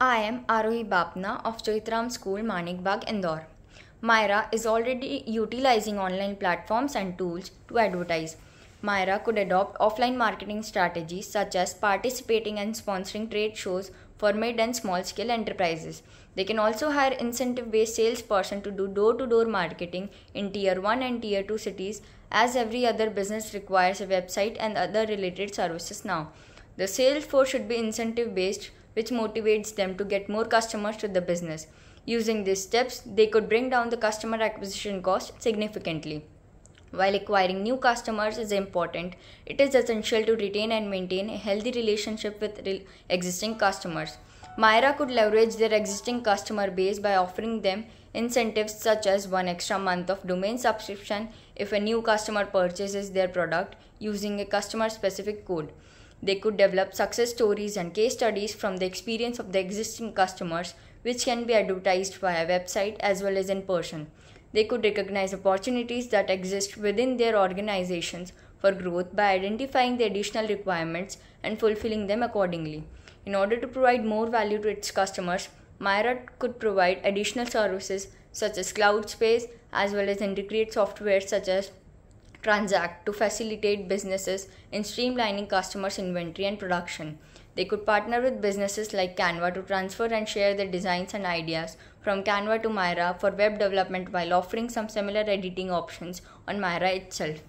I am Aarohi Bapna of Choithram School, Manik Bagh, Indore. Myra is already utilizing online platforms and tools to advertise. Myra could adopt offline marketing strategies such as participating and sponsoring trade shows for mid and small scale enterprises. They can also hire incentive based salesperson to do door to door marketing in tier 1 and tier 2 cities as every other business requires a website and other related services now. The sales force should be incentive based which motivates them to get more customers to the business. Using these steps, they could bring down the customer acquisition cost significantly. While acquiring new customers is important, it is essential to retain and maintain a healthy relationship with re- existing customers. Myra could leverage their existing customer base by offering them incentives such as one extra month of domain subscription if a new customer purchases their product using a customer specific code. They could develop success stories and case studies from the experience of the existing customers, which can be advertised via website as well as in person. They could recognize opportunities that exist within their organizations for growth by identifying the additional requirements and fulfilling them accordingly. In order to provide more value to its customers, Myra could provide additional services such as cloud space as well as integrate software such as Transact to facilitate businesses in streamlining customers' inventory and production. They could partner with businesses like Canva to transfer and share their designs and ideas from Canva to Myra for web development while offering some similar editing options on Myra itself.